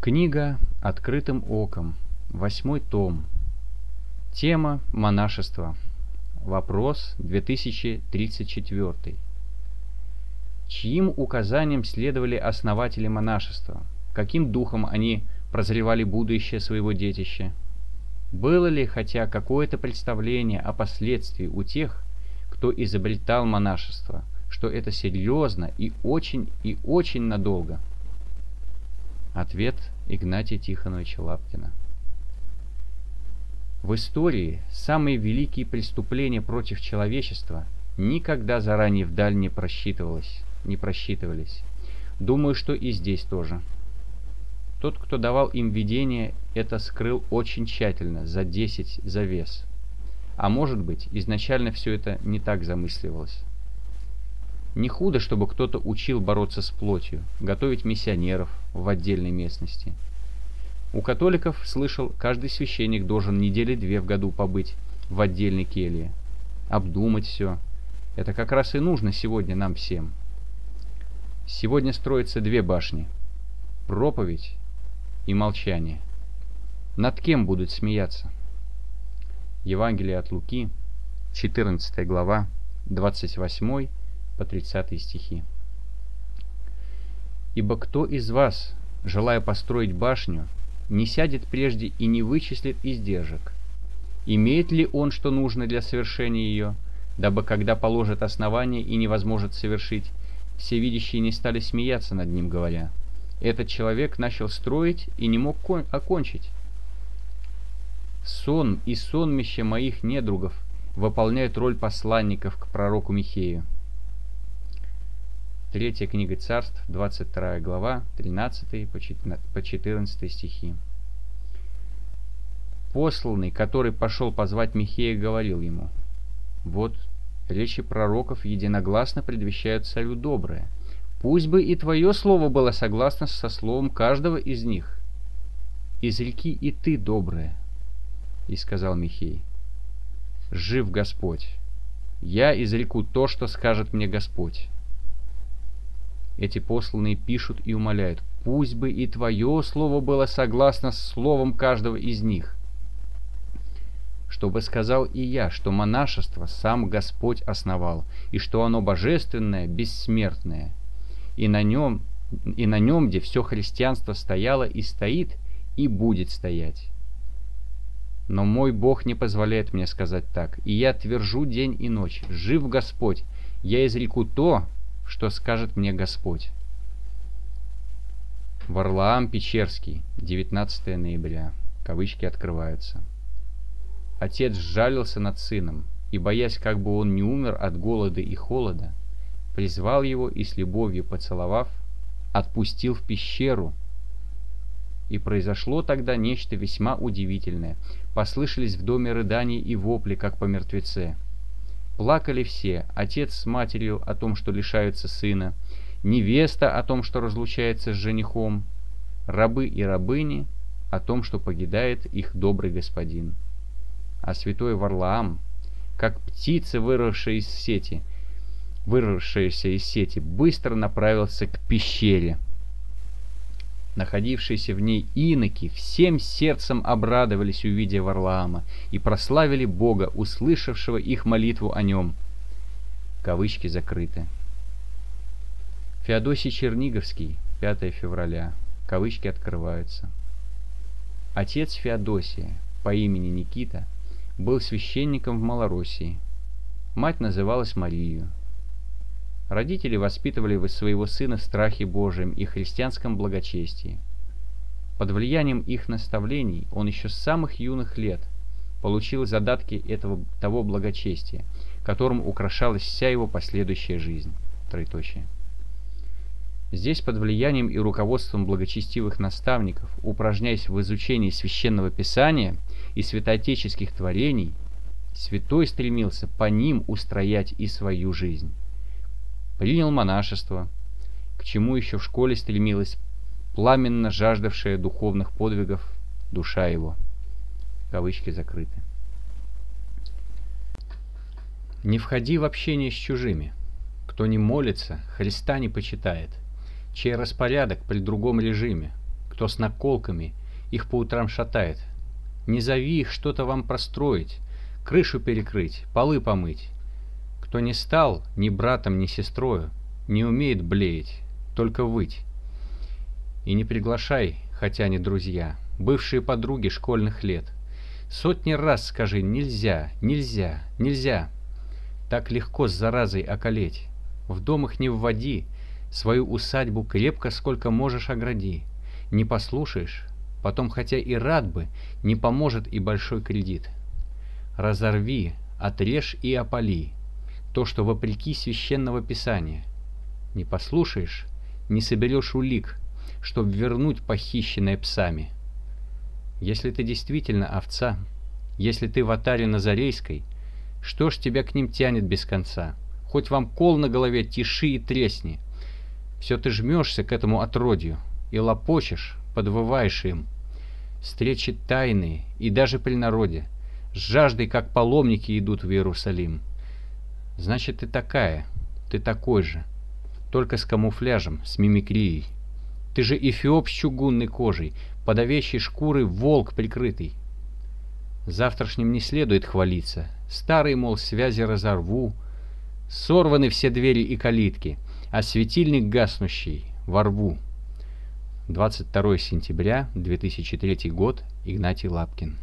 Книга «Открытым оком», восьмой том. Тема «Монашество». Вопрос 2034. Чьим указаниям следовали основатели монашества? Каким духом они прозревали будущее своего детища? Было ли хотя какое-то представление о последствии у тех, кто изобретал монашество, что это серьезно и очень и очень надолго? Ответ Игнатия Тихоновича Лапкина. В истории самые великие преступления против человечества никогда заранее вдаль не просчитывалось, не просчитывались. Думаю, что и здесь тоже. Тот, кто давал им видение, это скрыл очень тщательно, за 10 завес. А может быть, изначально все это не так замысливалось. Не худо, чтобы кто-то учил бороться с плотью, готовить миссионеров в отдельной местности. У католиков, слышал, каждый священник должен недели две в году побыть в отдельной келье. Обдумать все. Это как раз и нужно сегодня нам всем. Сегодня строятся две башни. Проповедь и молчание. Над кем будут смеяться? Евангелие от Луки, 14 глава, 28 по 30 стихи. «Ибо кто из вас, желая построить башню, не сядет прежде и не вычислит издержек? Имеет ли он, что нужно для совершения ее, дабы когда положит основание и невозможно совершить, все видящие не стали смеяться над ним, говоря, «Этот человек начал строить и не мог окончить». Сон и сонмище моих недругов выполняют роль посланников к пророку Михею. Третья книга царств, 22 глава, 13 по 14 стихи. Посланный, который пошел позвать Михея, говорил ему, «Вот, речи пророков единогласно предвещают царю доброе. Пусть бы и твое слово было согласно со словом каждого из них. Изреки и ты доброе». И сказал Михей, «Жив Господь! Я изреку то, что скажет мне Господь». Эти посланные пишут и умоляют, пусть бы и твое слово было согласно с словом каждого из них. Чтобы сказал и я, что монашество сам Господь основал, и что оно божественное, бессмертное, и на нем, и на нем, где все христианство стояло и стоит, и будет стоять. Но мой Бог не позволяет мне сказать так, и я твержу день и ночь, жив Господь, я изреку то, что скажет мне Господь. Варлаам Печерский, 19 ноября. Кавычки открываются. Отец сжалился над сыном, и, боясь, как бы он не умер от голода и холода, призвал его и с любовью поцеловав, отпустил в пещеру. И произошло тогда нечто весьма удивительное. Послышались в доме рыдания и вопли, как по мертвеце. Плакали все, отец с матерью о том, что лишаются сына, невеста о том, что разлучается с женихом, рабы и рабыни о том, что погибает их добрый господин. А святой Варлаам, как птица, выросшая из сети, выросшаяся из сети, быстро направился к пещере, Находившиеся в ней иноки всем сердцем обрадовались, увидя Варлаама, и прославили Бога, услышавшего их молитву о нем. Кавычки закрыты. Феодосий Черниговский, 5 февраля. Кавычки открываются. Отец Феодосия по имени Никита был священником в Малороссии. Мать называлась Марию. Родители воспитывали своего сына в страхе Божьем и христианском благочестии. Под влиянием их наставлений он еще с самых юных лет получил задатки этого, того благочестия, которым украшалась вся его последующая жизнь. Троеточие. Здесь под влиянием и руководством благочестивых наставников, упражняясь в изучении священного писания и святоотеческих творений, святой стремился по ним устроять и свою жизнь принял монашество, к чему еще в школе стремилась пламенно жаждавшая духовных подвигов душа его. Кавычки закрыты. Не входи в общение с чужими. Кто не молится, Христа не почитает. Чей распорядок при другом режиме. кто с наколками, их по утрам шатает. Не зови их что-то вам простроить, крышу перекрыть, полы помыть. Кто не стал ни братом, ни сестрою, не умеет блеять, только выть. И не приглашай, хотя они друзья, бывшие подруги школьных лет. Сотни раз скажи «нельзя, нельзя, нельзя». Так легко с заразой околеть. В дом их не вводи, свою усадьбу крепко сколько можешь огради. Не послушаешь, потом хотя и рад бы, не поможет и большой кредит. Разорви, отрежь и опали то, что вопреки священного писания. Не послушаешь, не соберешь улик, чтобы вернуть похищенное псами. Если ты действительно овца, если ты в атаре Назарейской, что ж тебя к ним тянет без конца? Хоть вам кол на голове тиши и тресни. Все ты жмешься к этому отродью и лопочешь, подвываешь им. Встречи тайные и даже при народе, с жаждой, как паломники идут в Иерусалим. Значит, ты такая, ты такой же, только с камуфляжем, с мимикрией. Ты же эфиоп с чугунной кожей, под овечьей шкурой волк прикрытый. Завтрашним не следует хвалиться. Старый, мол, связи разорву. Сорваны все двери и калитки, а светильник гаснущий ворву. 22 сентября 2003 год. Игнатий Лапкин.